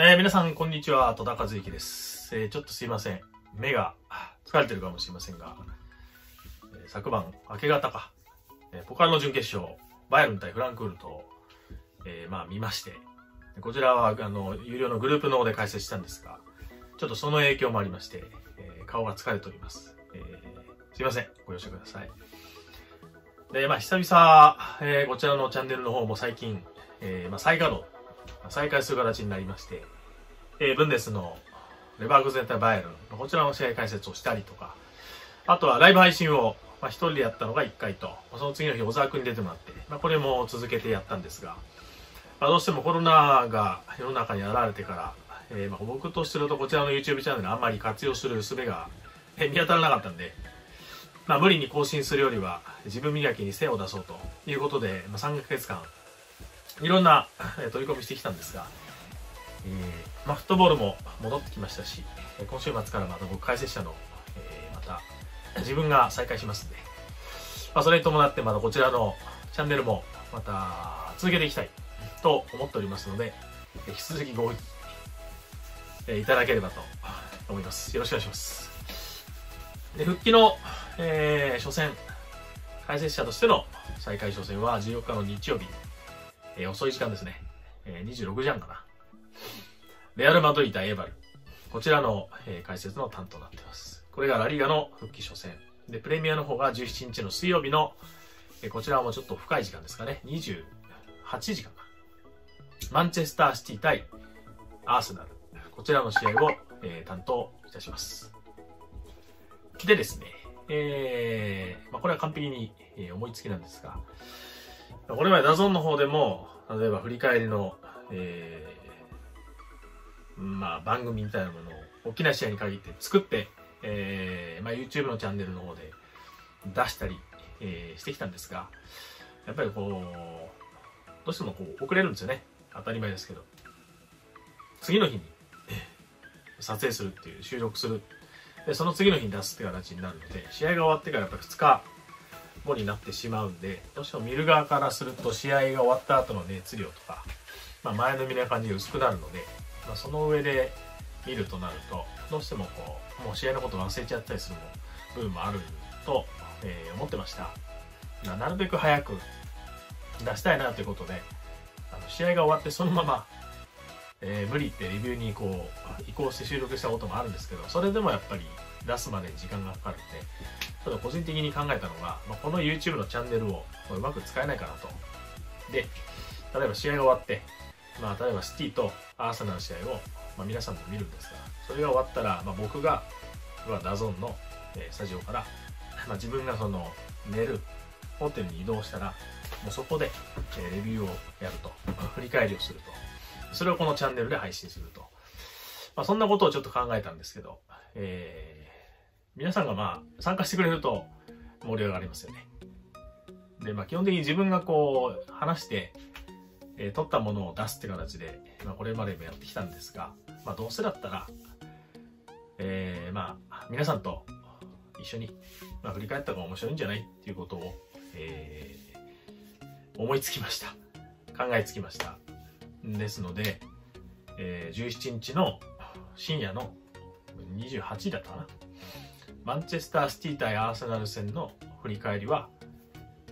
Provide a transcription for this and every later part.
えー、皆さん、こんにちは。戸田和之です。えー、ちょっとすいません。目が疲れてるかもしれませんが、えー昨晩、明け方か、えーポカルの準決勝、バイエルン対フランクフルトを、えーまあ見まして、でこちらは、あの、有料のグループの方で解説したんですが、ちょっとその影響もありまして、えー顔が疲れております。えーすいません。ご容赦ください。で、まあ、久々、えーこちらのチャンネルの方も最近、えーまあ、再稼働、再開する形になりまして、えーブンデスのレバーグゼン対バイエルン、こちらの試合解説をしたりとか、あとはライブ配信を、まあ、一人でやったのが1回と、その次の日小沢君に出てもらって、まあ、これも続けてやったんですが、まあ、どうしてもコロナが世の中に現れてから、えーまあ、僕とするとこちらの YouTube チャンネルあんまり活用する術が、見当たらなかったんで、まあ、無理に更新するよりは自分磨きに精を出そうということで、まあ、3ヶ月間いろんな取り込みしてきたんですが、えーまあ、フットボールも戻ってきましたし今週末からまた僕解説者の、えーまた自分が再開しますんで、まあ、それに伴ってまたこちらのチャンネルもまた続けていきたいと思っておりますので引き続きご応援えいただければと思います。よろしくお願いします。で復帰の、えー初戦解説者としての再開初戦は14日の日曜日、えー遅い時間ですね、えー26時半かな。レアル・マドリー対エバル。こちらの、えー解説の担当になっています。これがラリーガの復帰初戦。でプレミアの方が17日の水曜日の、えーこちらもちょっと深い時間ですかね。28時間かマンチェスターシティ対アーセナル。こちらの試合を、えー担当いたします。でですね、えーまあ、これは完璧に、えー思いつきなんですが、これまでダゾンの方でも、例えば振り返りの、えーまあ、番組みたいなものを大きな試合に限って作って、えーまあ、YouTube のチャンネルの方で出したり、えーしてきたんですが、やっぱりこう、どうしてもこう遅れるんですよね。当たり前ですけど。次の日に撮影するっていう、収録する。で、その次の日に出すって形になるので、試合が終わってからやっぱり2日後になってしまうんで、どうしても見る側からすると試合が終わった後の熱量とか、まあ、前の見な感じが薄くなるので、まあ、その上で見るとなると、どうしてもこう、もう試合のこと忘れちゃったりする部分もあると、えー思ってました。ななるべく早く出したいなということで、あの試合が終わってそのまま、えー無理ってレビューにこう移行して収録したこともあるんですけどそれでもやっぱり出すまで時間がかかるんでただ個人的に考えたのが、まあ、この YouTube のチャンネルをうまく使えないかなと。で例えば試合が終わって、まあ、例えばシティとアーセナルの試合を、まあ、皆さんも見るんですがそれが終わったら、まあ、僕がはダゾンの、えスタジオから、まあ、自分がその寝るホテルに移動したらもうそこで、えレビューをやると。振り返りをすると。それをこのチャンネルで配信すると。まあ、そんなことをちょっと考えたんですけど、え皆さんがまあ参加してくれると盛り上がりますよね。で、まあ基本的に自分がこう話して、えー撮ったものを出すって形で、まあこれまでもやってきたんですが、まあどうせだったら、えーまあ皆さんと一緒に、まあ、振り返った方が面白いんじゃない？っていうことを、えー思いつきました。考えつきました。ですので、えー17日の深夜の28時だったかな？マンチェスターシティ対アーセナル戦の振り返りは、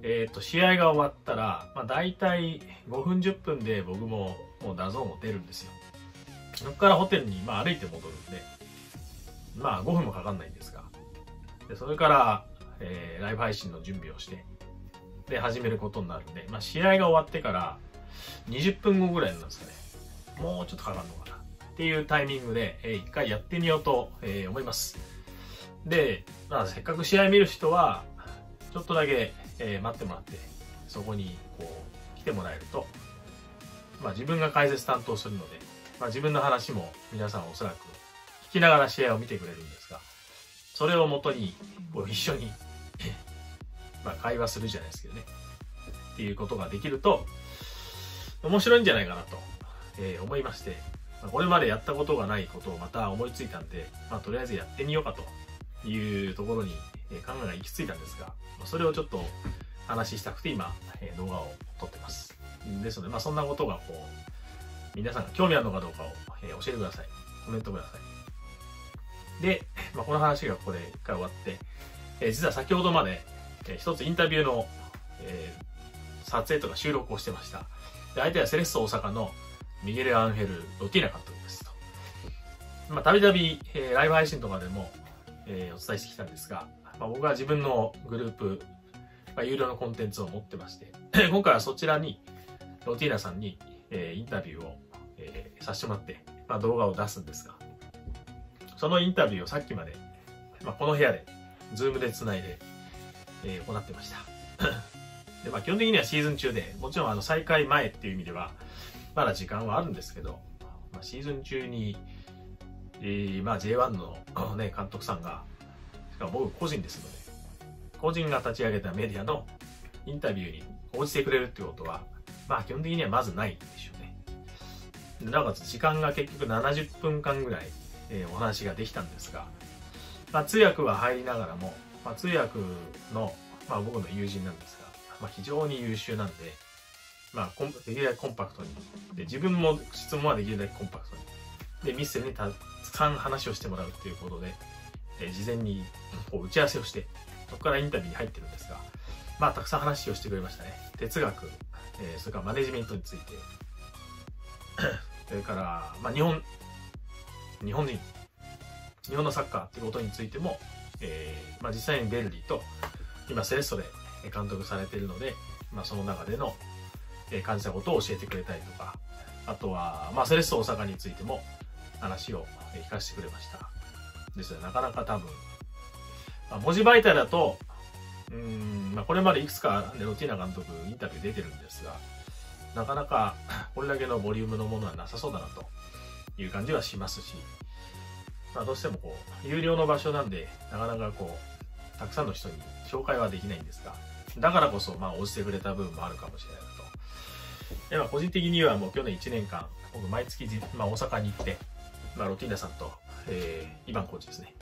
えっ、と、試合が終わったら、まあ、大体5分10分で僕ももう DAZN を出るんですよ。そこからホテルに、まあ、歩いて戻るんで、まあ5分もかかんないんですが、でそれから、えーライブ配信の準備をして、で、始めることになるんで、まあ、試合が終わってから20分後ぐらいなんですかね。もうちょっとかかるのかな。っていうタイミングで、えー一回やってみようと、えー思います。で、まあ、せっかく試合見る人は、ちょっとだけ、えー待ってもらって、そこにこう来てもらえると、まあ、自分が解説担当するので、まあ、自分の話も皆さんおそらく聞きながら試合を見てくれるんですが、それをもとにこう一緒に まあ、会話するじゃないですけどね。っていうことができると、面白いんじゃないかなと、えー思いまして、これまでやったことがないことをまた思いついたんで、まあ、とりあえずやってみようかというところに、え考えが行き着いたんですが、それをちょっと話したくて今、え動画を撮ってます。ですので、まあ、そんなことがこう、皆さんが興味あるのかどうかを、え、教えてください。コメントください。で、まあ、この話がここで一回終わって、え、実は先ほどまで、え、一つインタビューの、えー、撮影とか収録をしてました。で相手はセレッソ大阪のミゲル・アンヘル・ロティーナ監督ですと。まあ、たびたび、え、ライブ配信とかでも、えー、お伝えしてきたんですが、まあ、僕は自分のグループ、まあ、有料のコンテンツを持ってまして、今回はそちらに、ロティーナさんに、えー、インタビューを、えー、させてもらって、まあ、動画を出すんですが、そのインタビューをさっきまで、まあ、この部屋で、 Zoom で繋いで、えー、行ってました。で、まあ、基本的にはシーズン中で、もちろんあの再開前っていう意味では、まだ時間はあるんですけど、まあ、シーズン中に、えー、まあ J1 の、ね、監督さんが、しかも僕個人ですので、個人が立ち上げたメディアのインタビューに応じてくれるってことは、まあ基本的にはまずないでしょうね。なおかつ時間が結局70分間ぐらい、えー、お話ができたんですが、まあ通訳は入りながらも、まあ通訳の、まあ僕の友人なんですが、まあ非常に優秀なんで、まあできるだけコンパクトに。で、自分も質問はできるだけコンパクトに。で、ミスにたくさん話をしてもらうっていうことで、え、事前にこう打ち合わせをして、そこからインタビューに入ってるんですが、まあ、たくさん話をしてくれましたね。哲学、え、それからマネジメントについて、それから、まあ、日本、日本人、日本のサッカーっていうことについても、えー、まあ、実際にベルリーと、今セレッソで監督されているので、まあ、その中での、感じたことを教えてくれたりとか、あとは、まあ、セレッソ大阪についても話を聞かせてくれました。ですね、なかなか多分、まあ、文字媒体だと、うん、まあ、これまでいくつかネロティーナ監督インタビュー出てるんですが、なかなか これだけのボリュームのものはなさそうだなという感じはしますし、まあ、どうしてもこう、有料の場所なんで、なかなかこう、たくさんの人に紹介はできないんですが、だからこそ、まあ、応じてくれた部分もあるかもしれないなと。でまあ、個人的にはもう去年1年間、僕毎月、まあ、大阪に行って、まあ、ロティーナさんと、えー、イバンコーチですね、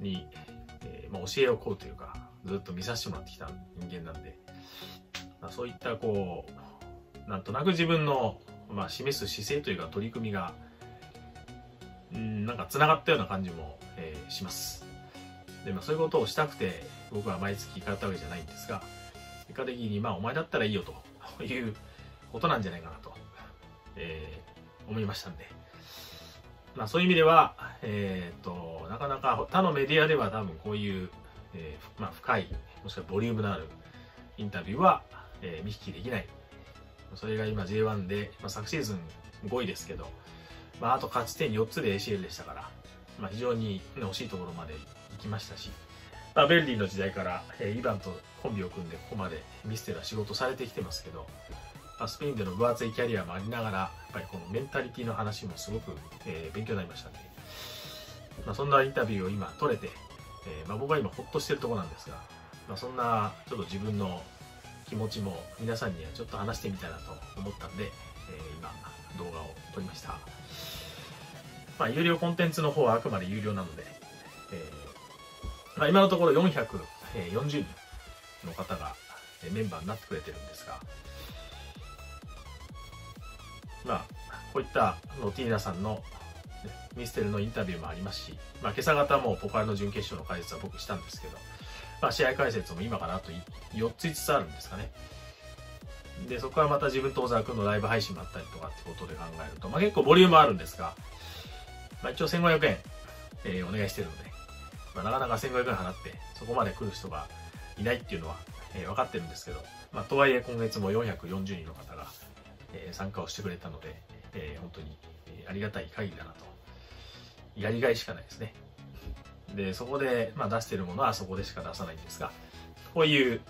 に、えー、まあ、教えをこうというか、ずっと見させてもらってきた人間なんで、まあ、そういったこう、なんとなく自分の、まあ、示す姿勢というか取り組みが、うん、なんか繋がったような感じも、えー、します。で、まあ、そういうことをしたくて、僕は毎月行かれたわけじゃないんですが、結果的に、まあ、お前だったらいいよということなんじゃないかなと、えー、思いましたんで、まあそういう意味では、えっ、と、なかなか他のメディアでは多分こういう、えー、まあ深い、もしくはボリュームのあるインタビューは、えー、見引きできない。それが今 J1 で、まあ、昨シーズン5位ですけど、まああと勝ち点4つで ACL でしたから、まあ非常に、ね、惜しいところまで行きましたし、まあ、ベルディの時代から、えー、イバンとコンビを組んでここまでミステルは仕事されてきてますけど、スペインでの分厚いキャリアもありながら、やっぱりこのメンタリティの話もすごく、えー、勉強になりましたね。まあ、そんなインタビューを今取れて、えー、まあ、僕は今ほっとしてるところなんですが、まあ、そんなちょっと自分の気持ちも皆さんにはちょっと話してみたいなと思ったんで、えー、今動画を撮りました。まあ、有料コンテンツの方はあくまで有料なので、えまあ、今のところ440人の方がメンバーになってくれてるんですが、まあ、こういったのティーナさんのミステルのインタビューもありますし、まあ、今朝方もポカールの準決勝の解説は僕したんですけど、まあ、試合解説も今からあと4つ5つあるんですかね。で、そこからまた自分と小沢君のライブ配信もあったりとかってことで考えると、まあ、結構ボリュームあるんですが、まあ、一応1500円、えー、お願いしてるので、まあ、なかなか1500円払ってそこまで来る人がいないっていうのは、えー、分かってるんですけど、まあ、とはいえ今月も440人の方がえ参加をしてくれたので、えー、本当にありがたい限りだなと。やりがいしかないですね。で、そこで、まあ、出してるものはそこでしか出さないんですが、こういう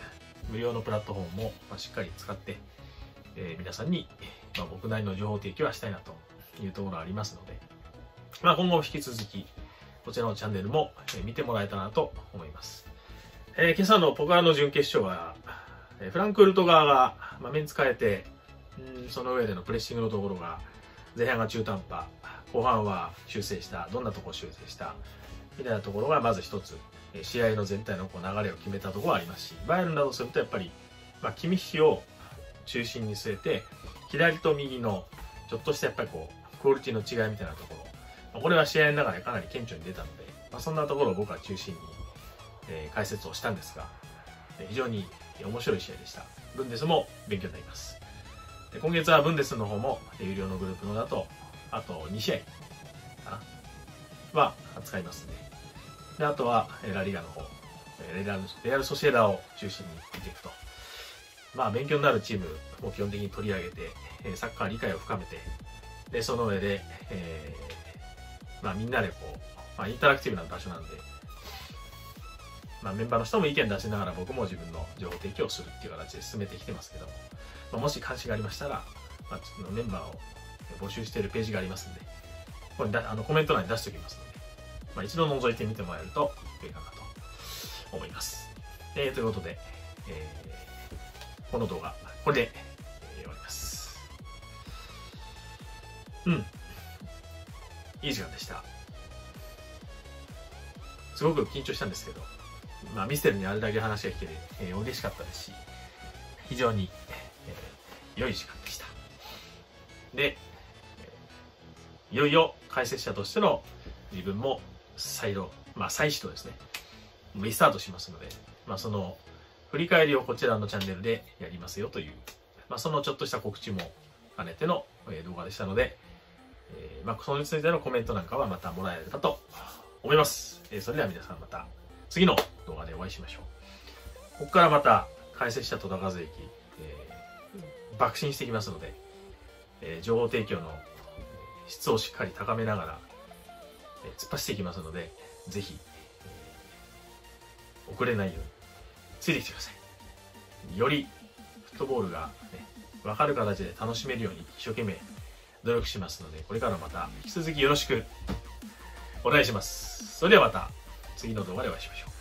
無料のプラットフォームも、ましっかり使って、えー、皆さんに、まあ、僕なりの情報提供はしたいなというところがありますので、まあ、今後も引き続き、こちらのチャンネルも、見てもらえたらなと思います。えー、今朝のポカーの準決勝は、フランクフルト側が、まあ、メンツ変えて、その上でのプレッシングのところが前半が中途半端後半は修正したどんなところ修正したみたいなところがまず一つ試合の全体のこう流れを決めたところはありますしバイエルンだとするとやっぱり、まあ、キミッヒを中心に据えて左と右のちょっとしたやっぱりこう、クオリティの違いみたいなところ、まあ、これは試合の中でかなり顕著に出たので、まあ、そんなところを僕は中心に、えー、解説をしたんですが、非常に面白い試合でした。ブンデスも勉強になります。で今月はブンデスの方も有料のグループのだと、あと2試合かなは扱いますね。で、あとはラリガの方、レアルレアルソシエダを中心に見ていくと。まあ、勉強になるチームも基本的に取り上げて、サッカー理解を深めて、で、その上で、えー、まあ、みんなでこう、まあ、インタラクティブな場所なんで、まあ、メンバーの人も意見出しながら僕も自分の情報提供するっていう形で進めてきてますけども、まあ、もし関心がありましたら、まあ、ちょっとメンバーを募集しているページがありますんで、ここにだあのコメント欄に出しておきますので、まあ、一度覗いてみてもらえるといいかなと思います。えー、ということで、えー、この動画、これで、えー、終わります。うん。いい時間でした。すごく緊張したんですけど、まあ、ミステルにあれだけ話が聞けて、えー、嬉しかったですし、非常に、えー、良い時間でした。で、いよいよ解説者としての自分も再度、まあ再始とですね、リスタートしますので、まあその振り返りをこちらのチャンネルでやりますよという、まあそのちょっとした告知も兼ねての動画でしたので、えー、まあそれについてのコメントなんかはまたもらえたと思います。えー、それでは皆さんまた次の動画でお会いしましょう。ここからまた解説者戸田和之、えー、爆心していきますので、えー、情報提供の質をしっかり高めながら、えー、突っ走っていきますので、ぜひ、えー、遅れないようについてきてください。よりフットボールが、ね、分かる形で楽しめるように一生懸命努力しますので、これからまた引き続きよろしくお願いします。それではまた次の動画でお会いしましょう。